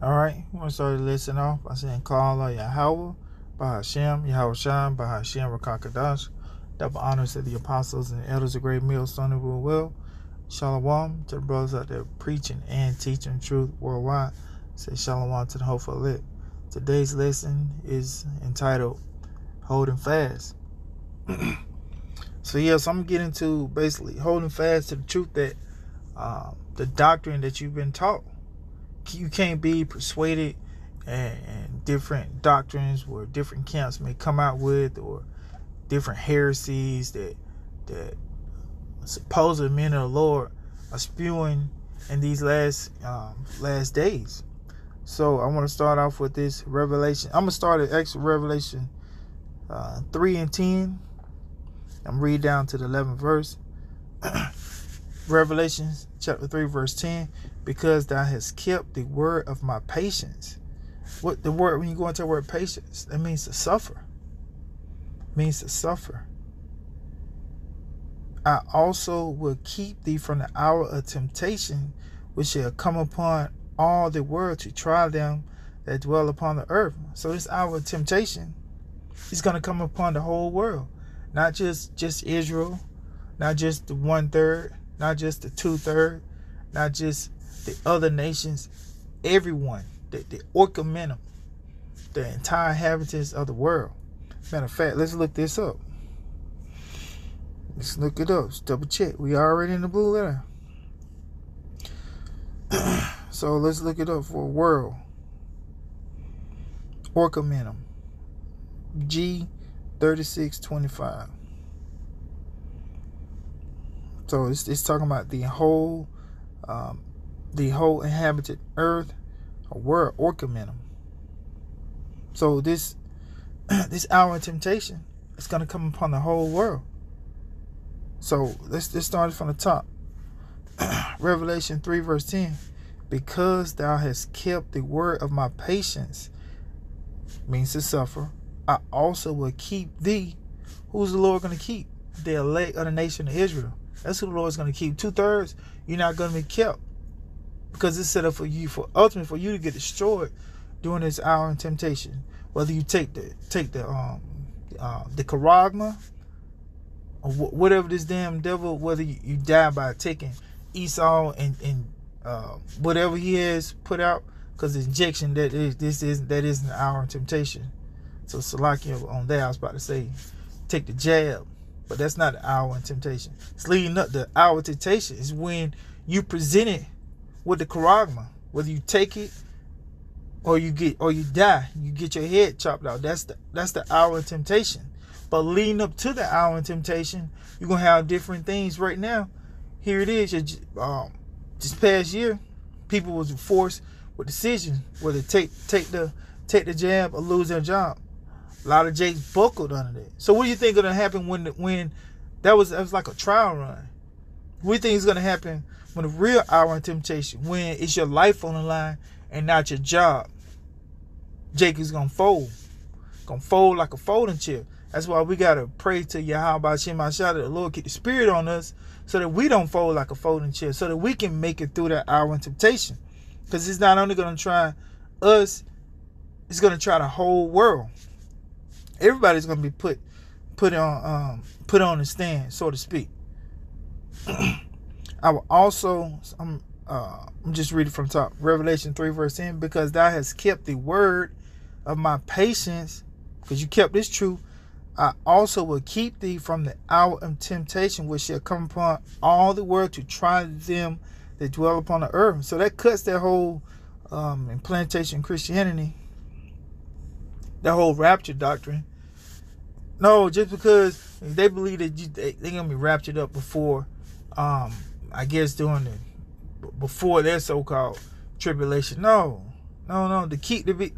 All right, we want to start the lesson off by saying, Call Allah Yahweh, Bahashem, Yahweh Sham, Bahashem, Rakakadash. Double honors to the apostles and elders of Great Millstone and Rule Well. Shalom to the brothers out there preaching and teaching truth worldwide. Say shalom to the hopeful lit. Today's lesson is entitled Holding Fast. so, yes, I'm getting to basically holding fast to the truth that uh, the doctrine that you've been taught you can't be persuaded and, different doctrines or different camps may come out with or different heresies that that supposed men of the Lord are spewing in these last um, last days. So I want to start off with this Revelation. I'm gonna start at Extra Revelation uh, three and ten. I'm read down to the 11th verse. Revelation chapter 3, verse 10, because thou hast kept the word of my patience. What the word when you go into the word patience, that means to suffer. It means to suffer. I also will keep thee from the hour of temptation, which shall come upon all the world to try them that dwell upon the earth. So this hour of temptation is going to come upon the whole world, not just just Israel, not just the one third, not just the two third, not just the other nations, everyone, the, the Orcamenum, the entire inhabitants of the world. Matter of fact, let's look this up. Let's look it up. Let's double check. We already in the blue letter. so let's look it up for world. Orcamenum. G3625. So it's, it's talking about the whole, um, the whole inhabited earth, or world, Orcamenum. So this, this hour of temptation is going to come upon the whole world. So let's just start from the top. Revelation 3 verse 10. Because thou hast kept the word of my patience, means to suffer, I also will keep thee. Who's the Lord going to keep? The elect of the nation of Israel. That's who the Lord's going to keep. Two thirds, you're not going to be kept because it's set up for you, for ultimately for you to get destroyed during this hour of temptation. Whether you take the take the um uh, the charagma or whatever this damn devil, whether you, you die by taking Esau and and uh, whatever he has put out, because the injection that is this is that is an hour temptation. So Salakia on that, I was about to say, take the jab but that's not the hour of temptation. It's leading up the hour of temptation is when you present it with the charagma. Whether you take it or you get or you die, you get your head chopped out. That's the that's the hour of temptation. But leading up to the hour of temptation, you're gonna have different things. Right now, here it is. Um, this past year, people was forced with decisions whether take take the take the jab or lose their job. A lot of Jakes buckled under that. So what do you think gonna happen when when that was that was like a trial run? What do you think is gonna happen when the real hour of temptation, when it's your life on the line and not your job? Jake is gonna fold. Gonna fold like a folding chair. That's why we gotta pray to Yahweh Shema Shah that the Lord keep the spirit on us so that we don't fold like a folding chair, so that we can make it through that hour of temptation. Because it's not only gonna try us, it's gonna try the whole world everybody's gonna be put put on um, put on the stand, so to speak. I will also I'm uh, I'm just reading from top Revelation three verse ten because thou hast kept the word of my patience because you kept this true. I also will keep thee from the hour of temptation which shall come upon all the world to try them that dwell upon the earth. So that cuts that whole um, implantation Christianity that whole rapture doctrine. No, just because they believe that you, they, are gonna be raptured up before, um, I guess during the before their so-called tribulation. No, no, no. To keep the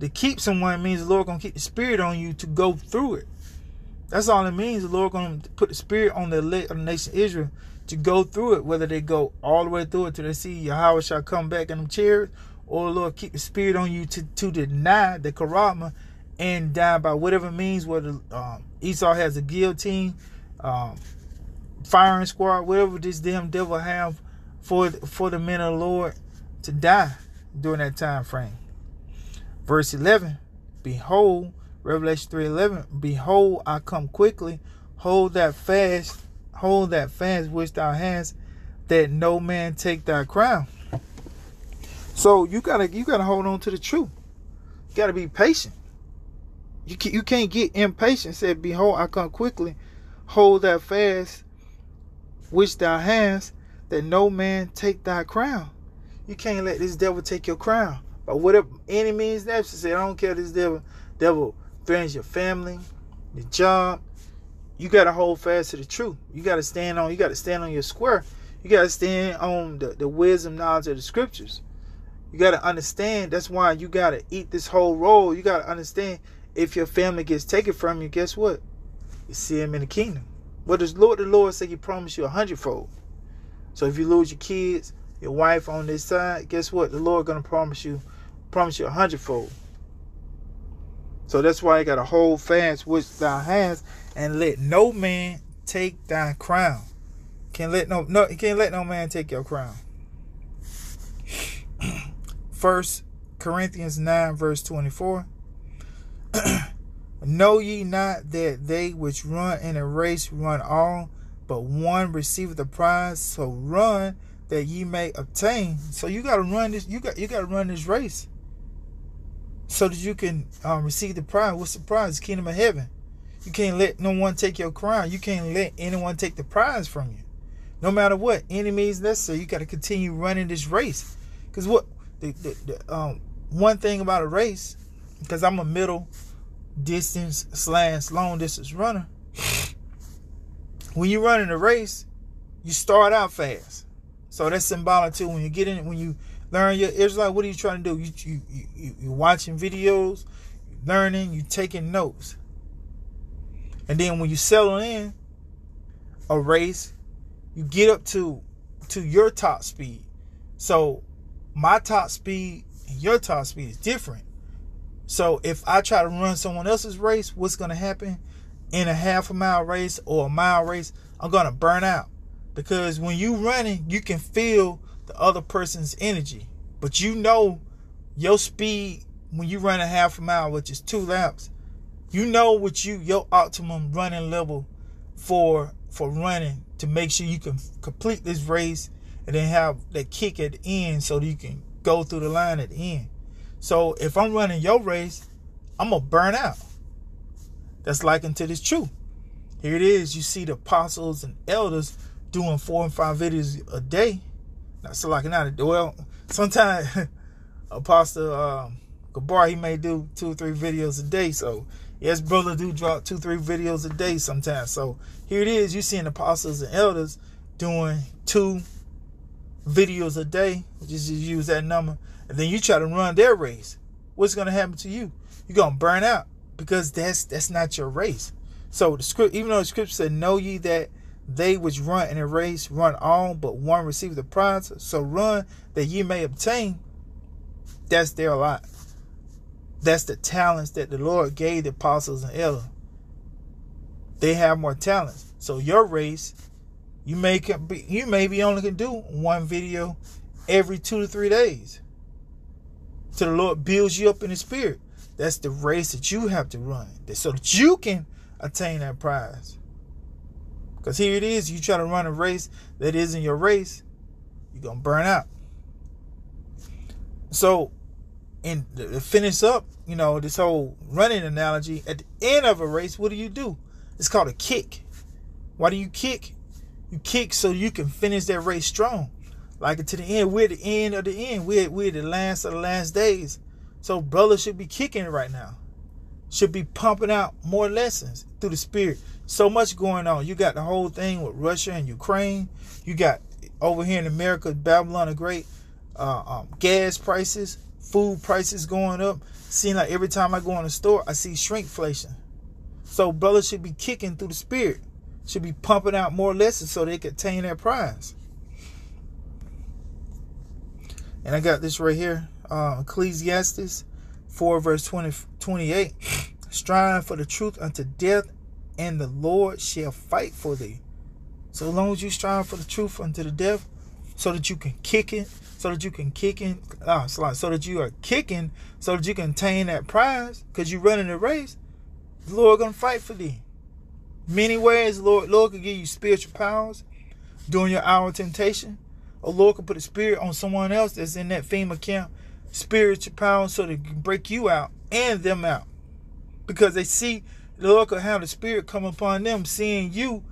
to keep someone means the Lord gonna keep the spirit on you to go through it. That's all it means. The Lord gonna put the spirit on the the nation Israel to go through it, whether they go all the way through it till they see Yahweh shall come back in them chairs, or the Lord keep the spirit on you to, to deny the charagma and die by whatever means, whether um, Esau has a guillotine, um, firing squad, whatever this damn devil have for for the men of the Lord to die. during that time frame. Verse 11, behold, Revelation 3:11, behold, I come quickly, hold that fast, hold that fast which thou hast, that no man take thy crown. So you gotta you gotta hold on to the truth. You gotta be patient. You can, you can't get impatient. Said, behold, I come quickly. Hold that fast, which thou hast, that no man take thy crown. You can't let this devil take your crown. But whatever any means necessary, I don't care this devil, devil threatens your family, your job. You gotta hold fast to the truth. You gotta stand on. You gotta stand on your square. You gotta stand on the, the wisdom knowledge of the scriptures. You gotta understand. That's why you gotta eat this whole roll. You gotta understand if your family gets taken from you, guess what? You see him in the kingdom. What does Lord the Lord say he promised you a hundredfold? So if you lose your kids, your wife on this side, guess what? The Lord gonna promise you, promise you a hundredfold. So that's why you gotta hold fast which thou hast, and let no man take thy crown. Can't let no no can't let no man take your crown. First Corinthians 9 verse 24. Know ye not that they which run in a race run all, but one receiveth the prize? So run that ye may obtain. So you got to run this. You got you got to run this race, so that you can um, receive the prize. What's the prize? The kingdom of heaven. You can't let no one take your crown. You can't let anyone take the prize from you. No matter what, enemies necessary. You got to continue running this race. Because what the, the, the um, one thing about a race because I'm a middle distance slash long distance runner. When you're running a race, you start out fast. So that's symbolic too. When you get in, when you learn your Israelite, what are you trying to do? You you you you watching videos, learning, you taking notes, and then when you settle in a race, you get up to to your top speed. So my top speed and your top speed is different. So if I try to run someone else's race, what's going to happen in a half a mile race or a mile race? I'm going to burn out because when you running, you can feel the other person's energy, but you know your speed when you run a half a mile, which is two laps. You know what you your optimum running level for for running to make sure you can complete this race and then have that kick at the end so that you can go through the line at the end. So if I'm running your race, I'm gonna burn out. That's like unto this truth. Here it is. You see the apostles and elders doing four and five videos a day. Not so like not well. Sometimes Apostle um, Gabar he may do two or three videos a day. So yes, brother do drop two three videos a day sometimes. So here it is. You seeing apostles and elders doing two videos a day. Just use that number and then you try to run their race, what's going to happen to you? You're going to burn out because that's that's not your race. So the script, even though the scripture said, "Know ye that they which run in a race run all, but one receive the prize. So run that ye may obtain." That's their lot. That's the talents that the Lord gave the apostles and elders. They have more talents. So your race, you may you maybe only can do one video every two to three days till the Lord builds you up in the spirit. That's the race that you have to run so that you can attain that prize. Because here it is, you try to run a race that isn't your race, you're going to burn out. So, and to finish up, you know, this whole running analogy, at the end of a race, what do you do? It's called a kick. Why do you kick? You kick so you can finish that race strong like it to the end. We're the end of the end. We're we're the last of the last days. So brothers should be kicking right now. Should be pumping out more lessons through the spirit. So much going on. You got the whole thing with Russia and Ukraine. You got over here in America, Babylon the Great, uh, um, gas prices, food prices going up. Seeing like every time I go in the store, I see shrinkflation. So brothers should be kicking through the spirit. Should be pumping out more lessons so they can attain their prize. And I got this right here uh, Ecclesiasticus 4, verse 20, 28. Strive for the truth unto death, and the Lord shall fight for thee. So long as you strive for the truth unto the death, so that you can kick it, so that you can kick in, uh, so that you are kicking, so that you can attain that prize, because you're running the race. The Lord gonna fight for thee. Many ways, Lord, Lord can give you spiritual powers during your hour of temptation. Or Lord can put a spirit on someone else that's in that FEMA camp, spiritual power, so they can break you out and them out. Because they see the Lord could have the spirit come upon them, seeing you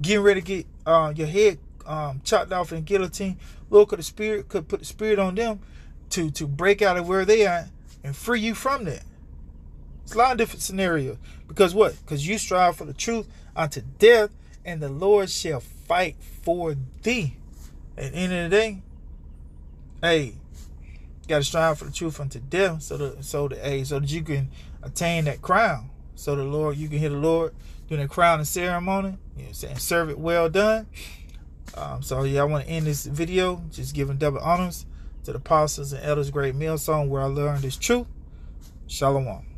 getting ready to get uh, your head um, chopped off in guillotine. Lord could the spirit could put the spirit on them to to break out of where they are and free you from that. It's a lot of different scenarios. Because what? Because you strive for the truth unto death, and the Lord shall fight for thee. At the end of the day, hey, gotta strive for the truth unto death, so that so that hey, so that you can attain that crown. So the Lord, you can hear the Lord doing the crowning ceremony. You know, saying, "Serve it well done." Um, so yeah, I want to end this video just giving double honors to the apostles and elders. Great Millstone where I learned this truth. Shalom.